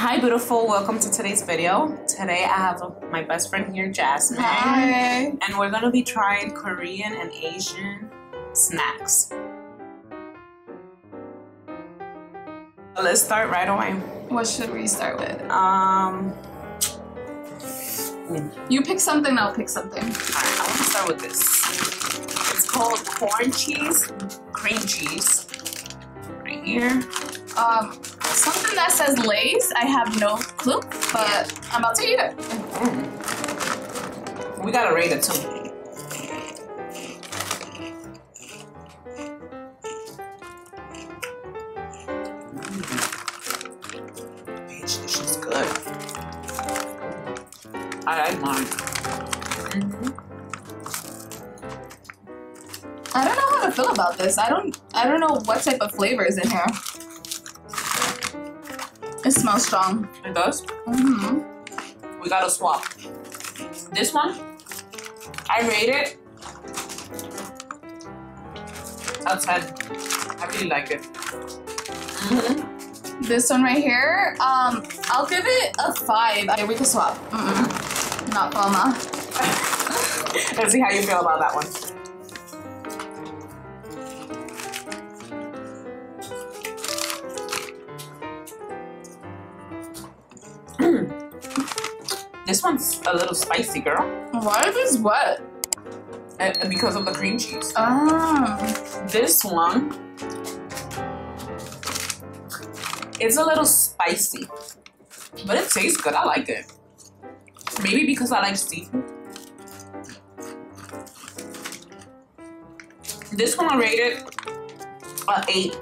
Hi, beautiful. Welcome to today's video. Today I have my best friend here, Jasmine. Hi. And we're gonna be trying Korean and Asian snacks. Let's start right away. What should we start with? Um, You pick something, I'll pick something. alright, I wanna start with this. It's called corn cheese, cream cheese. Right here. Um, something that says Lay's, I have no clue, but I'm about to eat it. Mm. We gotta rate it too. Bitch, this is good. I like mine. Mhm. I don't know how to feel about this. I don't I don't know what type of flavor is in here. It smells strong. It does. hmm We got a swap. This one, I rate it 10. I really like it. Mhm. This one right here, um, I'll give it a five. Okay, we can swap. Mm-mm. Not Palma. Let's see how you feel about that one. This one's a little spicy, girl. Why is this wet? And because of the cream cheese. Ah. This one it's a little spicy, but it tastes good. I like it. Maybe because I like seafood. This one I rated a eight.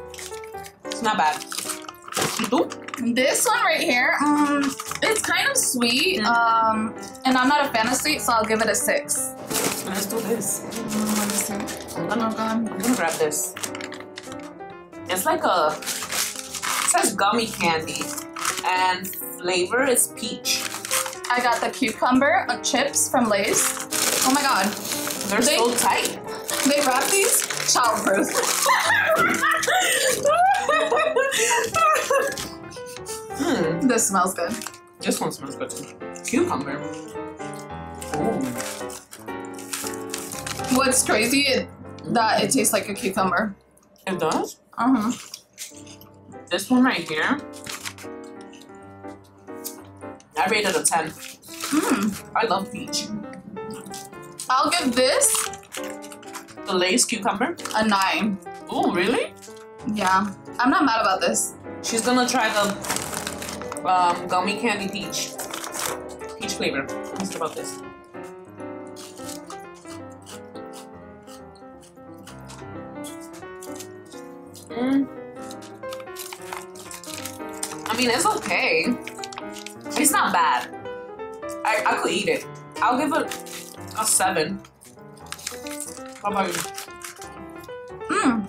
It's not bad. You do? This one right here, um, it's kind of sweet. Um, and I'm not a fan of sweet, so I'll give it a six. Let's do this. Mm, let me see. I'm gonna. I'm gonna grab this. It's like a it says gummy candy, and flavor is peach. I got the cucumber uh, chips from Lay's. Oh my god. They're They- so tight. They wrap these childproof. this smells good. This one smells good too. Cucumber. Ooh. What's crazy is that it tastes like a cucumber. It does? Uh-huh. This one right here. I rated a 10. Mm. I love peach. I'll give this The Lay's cucumber. a nine. Ooh, really? Yeah. I'm not mad about this. She's gonna try the um, gummy candy peach. Peach flavor. Let's about this. Mm. I mean, it's okay. It's not bad. I, I could eat it. I'll give it a seven. How about you? Mm.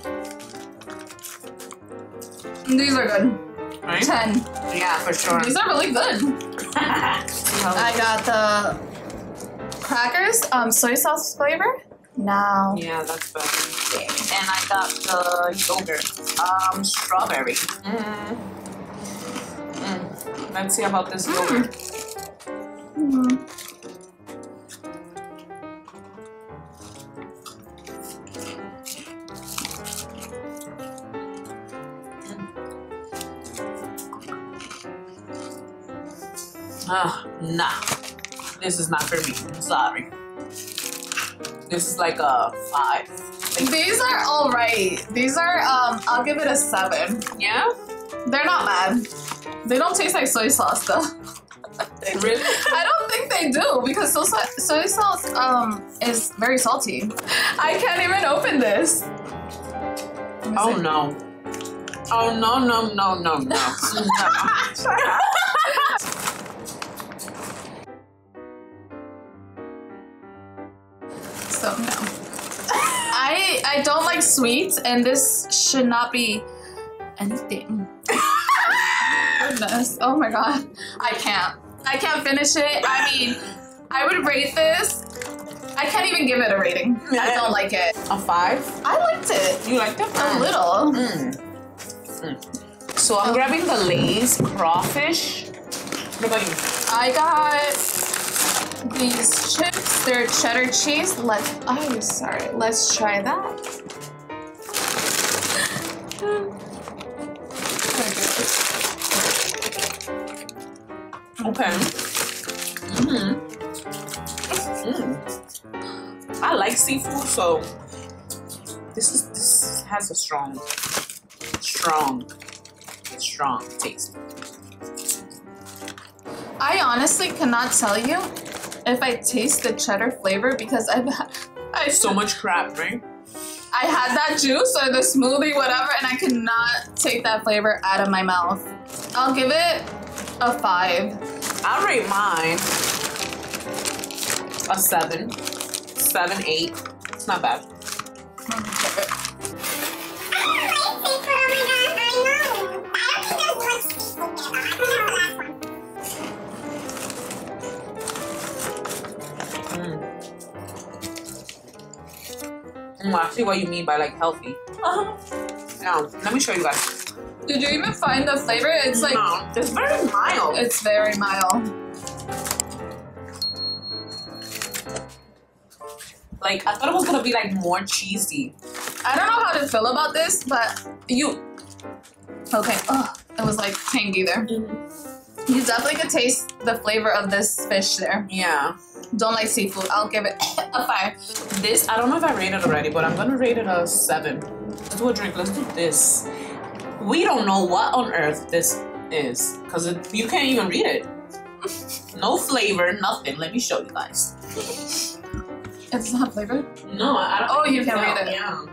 These are good. Right? Ten. Yeah, for sure. These are really good. I got the crackers, um, soy sauce flavor. Now, Yeah, that's better. And I got the yogurt, um, strawberry. Mm. Mm. Let's see about this Mm. yogurt. Mm. Ah, nah. This is not for me. I'm sorry. This is like a five. Like, these are all right. These are, um, I'll give it a seven. yeah? They're not bad. They don't taste like soy sauce though. Really? I don't think they do because soy, soy sauce um is very salty. I can't even open this. Oh no. Oh no, no, no, no, no. no. I don't like sweets, and this should not be anything. Goodness. Oh my god. I can't. I can't finish it. I mean, I would rate this. I can't even give it a rating. I don't like it. A five? I liked it. You liked it? A little. Mm. Mm. So I'm grabbing the Lay's crawfish What about you? I got these chips. They're cheddar cheese. Let's. Oh, sorry. Let's try that. Okay. Mm-hmm. Mm. I like seafood, so this is this has a strong, strong, strong taste. I honestly cannot tell you if I taste the cheddar flavor because I've I So much crap, right? I had that juice or the smoothie, whatever, and I cannot take that flavor out of my mouth. I'll give it a five. I'll rate mine a seven, seven, eight. It's not bad. Mm, I see what you mean by like healthy. Now, let me show you guys. Did you even find the flavor? It's like no, it's very mild. it's very mild. Like I thought it was gonna be like more cheesy. I don't know how to feel about this, but you. Okay. Ugh, it was like tangy there. You definitely could taste the flavor of this fish there. Yeah. Don't like seafood. I'll give it a five. This I don't know if I rated it already, but I'm gonna rate it a seven. Let's do a drink. Let's do this. We don't know what on earth this is because you can't even read it. No flavor, nothing. Let me show you guys. It's not flavored. No, I don't. Oh, you can tell. read it. Yeah.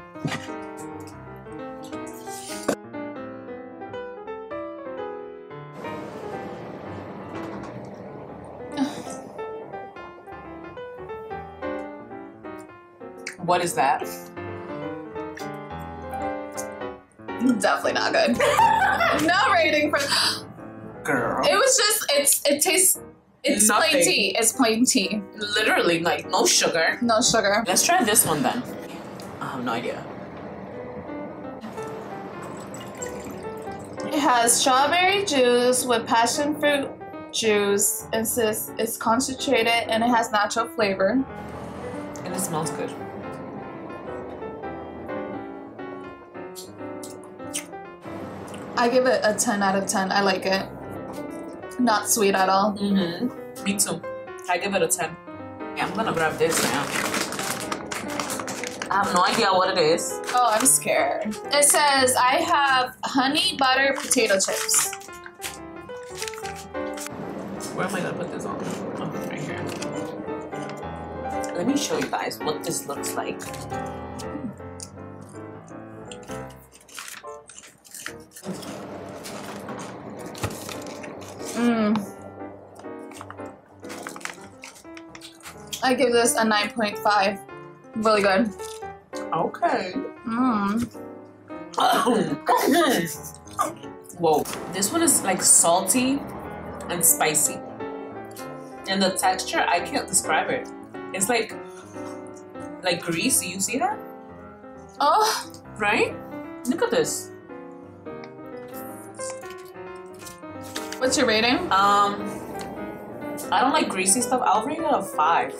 What is that? Definitely not good. no rating for. Girl. It was just. It's. It tastes. It's Nothing. plain tea. It's plain tea. Literally, like no sugar. No sugar. Let's try this one then. I have no idea. It has strawberry juice with passion fruit juice. It says it's concentrated and it has natural flavor. And it smells good. I give it a 10 out of 10. I like it. Not sweet at all. Mm-hmm. Me too. I give it a 10. Yeah, I'm gonna grab this now. I have no idea what it is. Oh, I'm scared. It says I have honey butter potato chips. Where am I gonna put this on? Oh, right here. Let me show you guys what this looks like. I give this a 9.5. Really good. Okay. Mmm. Whoa. This one is like salty and spicy. And the texture, I can't describe it. It's like like greasy. You see that? Oh, Right? Look at this. what's your rating? Um, I don't like greasy stuff. I'll rate it a five.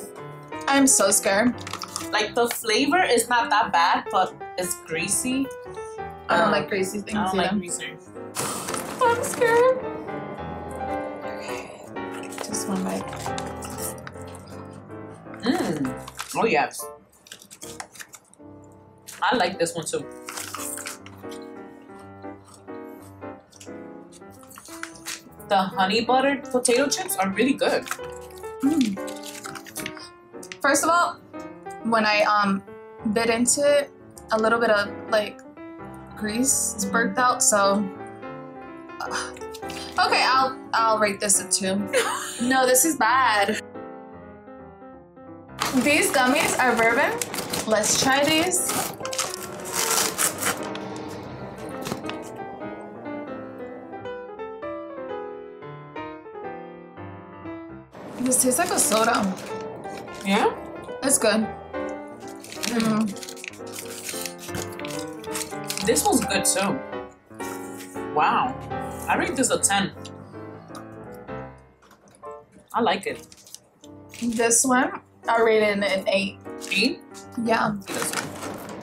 I'm so scared. Like the flavor is not that bad, but it's greasy. I don't Um, like greasy things I don't like greasy. I'm scared. Okay. Just one bite. Mmm. Oh yes. I like this one too. The honey buttered potato chips are really good. Mm. First of all, when I um bit into it, a little bit of like grease spurted out. So uh, okay, I'll I'll rate this a two. no, this is bad. These gummies are bourbon. Let's try these. This tastes like a soda. Yeah? It's good. Mm. This one's good too. Wow. I rate this a 10. I like it. This one, I rated an eight. Eight? Yeah.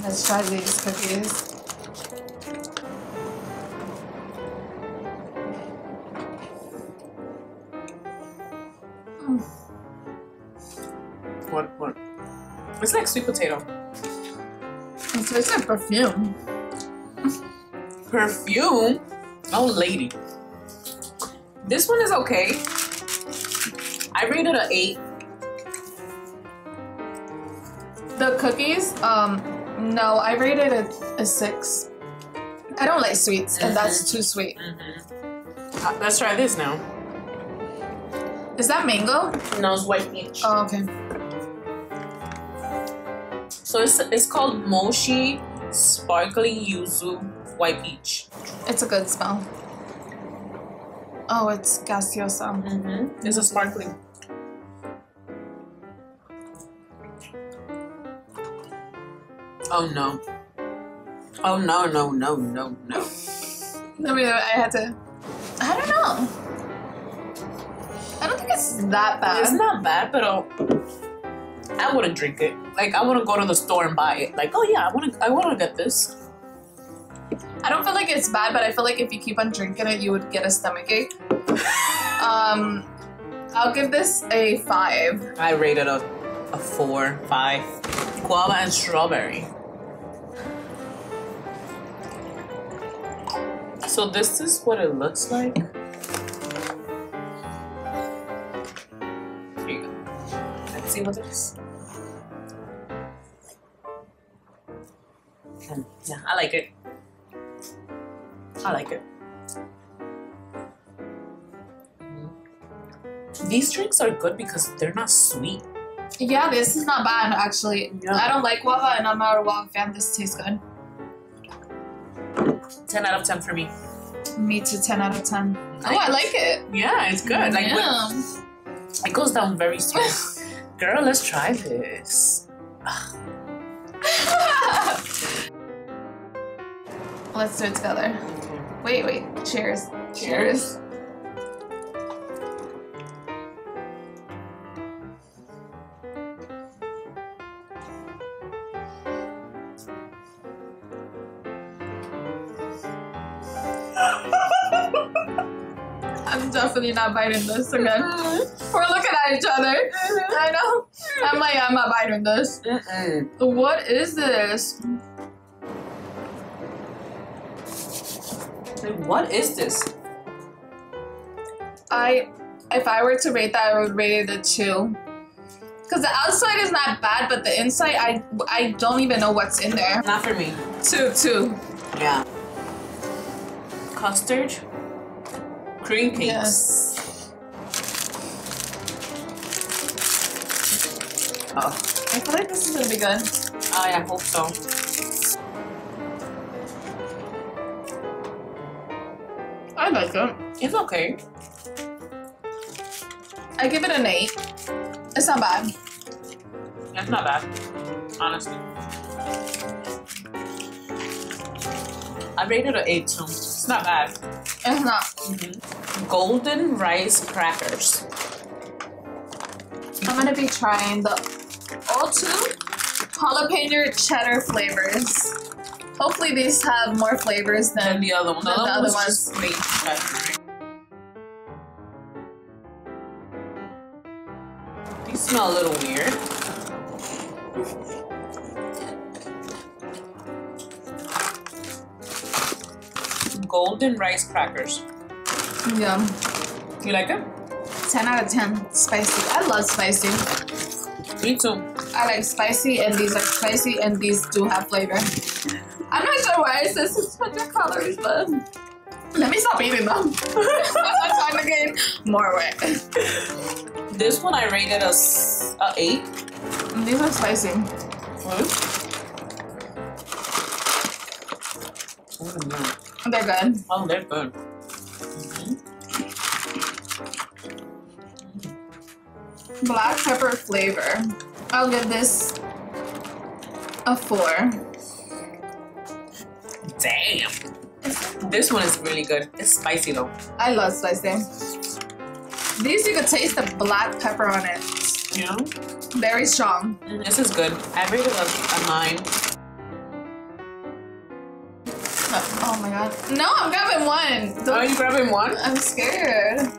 Let's try these cookies. It's like sweet potato. It tastes like perfume. Perfume. Oh, lady. This one is okay. I rated an eight. The cookies, um, no, I rated it a six. I don't like sweets, and that's too sweet. Mm-hmm. Uh, let's try this now. Is that mango? No, it's white peach. Oh, okay. So it's it's called Moshi Sparkling Yuzu White Peach. It's a good smell. Oh, it's gaseosa. Mm-hmm. It's a sparkling. Oh no. Oh no no no no no. I mean, I had to. I don't know. I don't think it's that bad. It's not bad, but I wouldn't drink it. Like I wouldn't go to the store and buy it. Like, oh yeah, I want to I want to get this. I don't feel like it's bad, but I feel like if you keep on drinking it, you would get a stomach ache. um, I'll give this a five. I rated a a four, five. Guava and strawberry. So this is what it looks like. Let's see what it is. Mm, Yeah, I like it. I like it. Mm. These drinks are good because they're not sweet. Yeah, this is not bad actually. Yeah. I don't like guava, and I'm not a guava fan. This tastes good. 10 out of 10 for me. Me too, ten out of ten. Oh, I like it. Yeah, it's good. Like when- it goes down very smooth. Girl, let's try this. Let's do it together. Wait, wait. Cheers. Cheers. I'm definitely not biting this again. We're looking at each other. Uh-huh. I know. I'm like, I'm not biting this. Mm-mm. What is this? What is this? I, if I were to rate that, I would rate it a two. Cause the outside is not bad, but the inside, I, I don't even know what's in there. Not for me. Two, two. Yeah. Custard. Cream cakes. Yes. Oh. I feel like this is gonna be good. Oh, I hope so. I like it. It's okay. I give it an eight. It's not bad. It's not bad. Honestly. I rated an 8 too. It's not bad. It's not. Mm-hmm. Golden rice crackers. I'm gonna be trying the O2 jalapeno cheddar flavors. Hopefully these have more flavors Than than the other one. The other other ones. just plain cheddar. These smell a little weird. Golden rice crackers. yeah. You like them? 10 out of 10. Spicy. I love spicy. Me too. I like spicy and these are spicy and these do have flavor. I'm not sure why it says 600 calories, but let me stop eating them. I'm trying to gain more weight. This one I rated as a 8. And These are spicy. No. They're good. Oh, they're good. Black pepper flavor. I'll give this a four. Damn. This one is really good. It's spicy though. I love spicy. These you could taste the black pepper on it. Know? Very strong. Mm, This is good. I rated a, a nine. Oh my god. No, I'm grabbing one. Oh, Don't- you grabbing one? I'm scared.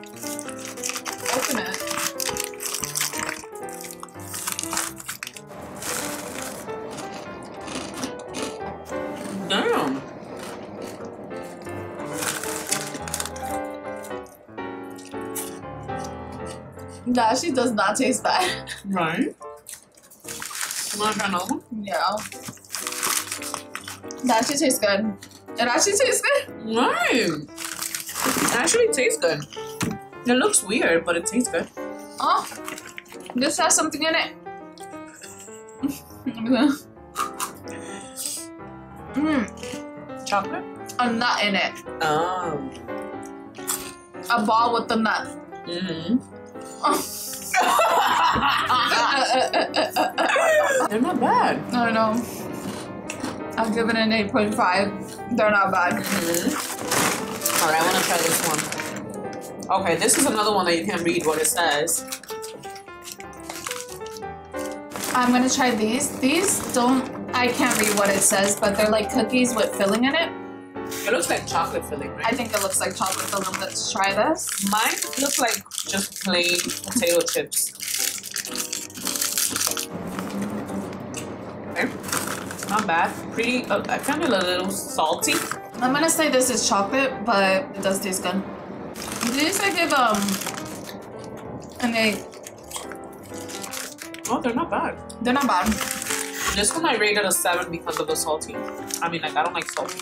That actually does not taste bad. Right. Wanna try another one? Yeah. That actually tastes good. It actually tastes good. Right. It actually tastes good. It looks weird, but it tastes good. Oh, this has something in it. Mmm, Chocolate? a nut in it. Oh. A ball with the nut. Mm-hmm. I They're not bad. don't know. I'll give it an 8.5. They're not bad. Mm-hmm. Alright, I wanna try this one. Okay, this is another one that you can read what it says. I'm gonna try these. These don't, I can't read what it says, but they're like cookies with filling in it. It looks like chocolate filling, right? I think it looks like chocolate filling. Let's try this. Mine looks like just plain potato chips. Okay. Not bad. Pretty, uh, I found it a little salty. I'm gonna say this is chocolate, but it does taste good. These I give um an eight. Oh, they're not bad. They're not bad. This one I rated a 7 because of the salty. I mean, like, I don't like salty.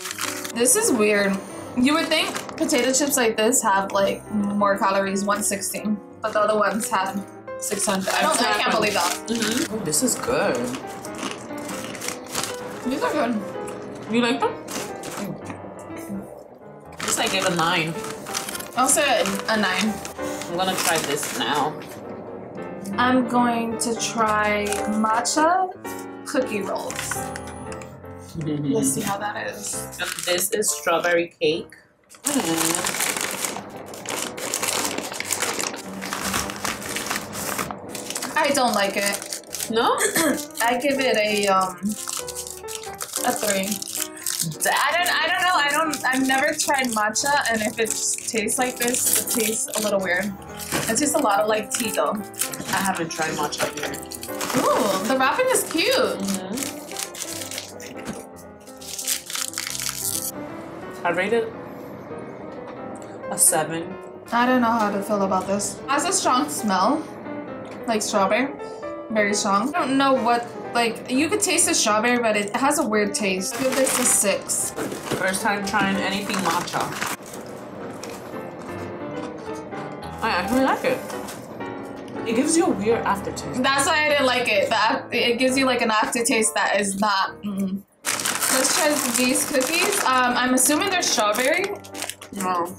This is weird. You would think potato chips like this have like more calories, 116, but the other ones have 600. I don't. I can't believe that. Mm-hmm. Oh, this is good. These are good. You like them? This I gave a 9. I'll say a nine. I'm gonna try this now. I'm going to try matcha cookie rolls. Let's see how that is. And this is strawberry cake. Mm. I don't like it. No? I give it a um a three. I don't I don't know. I don't I've never tried matcha and if it tastes like this, it tastes a little weird. It tastes a lot of like tea though. I haven't tried matcha yet. Ooh, the wrapping is cute. I rated a 7. I don't know how to feel about this. It has a strong smell, like strawberry, very strong. I don't know what like you could taste the strawberry, but it has a weird taste. I give this a six. First time trying anything matcha. I actually like it. It gives you a weird aftertaste. That's why I didn't like it. That it gives you like an aftertaste that is not. Mm. Let's try these cookies. Um, I'm assuming they're strawberry. No.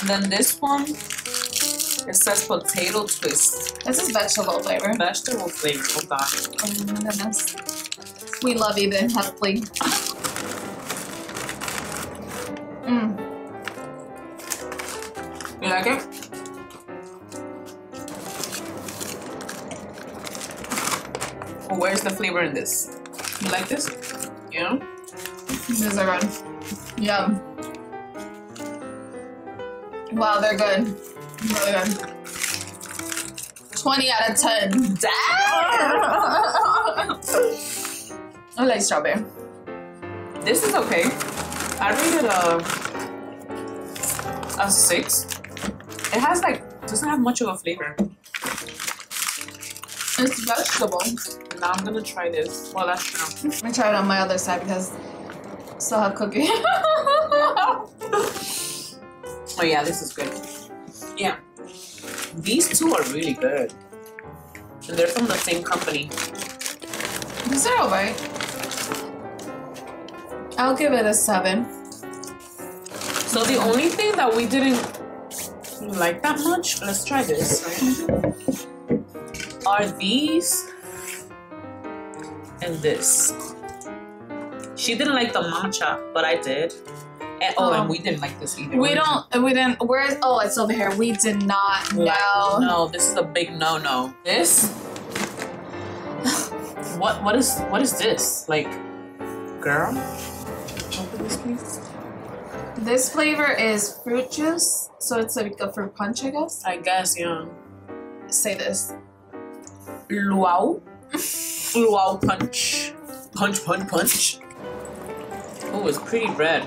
And then this one, it says potato twist. This is vegetable flavor. Vegetable flavor. Oh god. Oh my goodness. We love even healthily. Mm. You like it? Where's the flavor in this? You like this? Yeah? These are good. Yum. Wow, they're good. Really good. 20 out of 10. Damn! I like strawberry. This is okay. I rated a a six. It has like doesn't have much of a flavor. It's vegetable. Now I'm gonna try this. Well, that's true. Let me try it on my other side because I still have cookie. Oh yeah, this is good. Yeah, these two are really good, and they're from the same company. These are alright. I'll give it a seven. So the only thing that we didn't like that much, let's try this, right? Are these and this. She didn't like the matcha, but I did. And, oh, Um, and we didn't like this either. We don't. We didn't. Where's? Oh, it's over here. We did not you- like, know. no, this is a big no-no. This. what? What is? What is this? Like, girl. Open this, please. This flavor is fruit juice, so it's like a fruit punch, I guess. I guess, yeah. Say this. Luau. Luau punch. Punch, punch, punch. Oh, it's pretty red.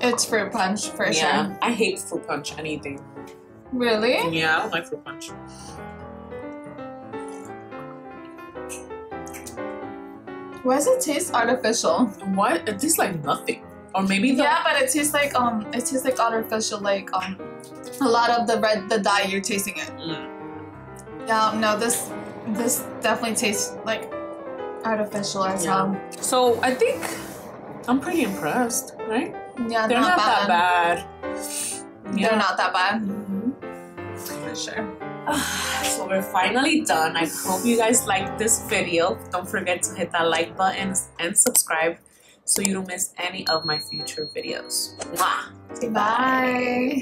It's fruit punch for yeah, sure. I hate fruit punch. Anything. Really? Yeah, I don't like fruit punch. Why does it taste artificial? What? It tastes like nothing. Or maybe the Yeah, but it tastes like um, it tastes like artificial, like um, a lot of the red, the dye you're tasting it. Mm. Yeah, no, this, this definitely tastes like artificial as Yeah. well. So I think I'm pretty impressed, right? Yeah, They're not, that bad. They're not that bad Mhm. for sure. so we're finally done. I hope you guys liked this video. Don't forget to hit that like button and subscribe so you don't miss any of my future videos. Mwah. Bye.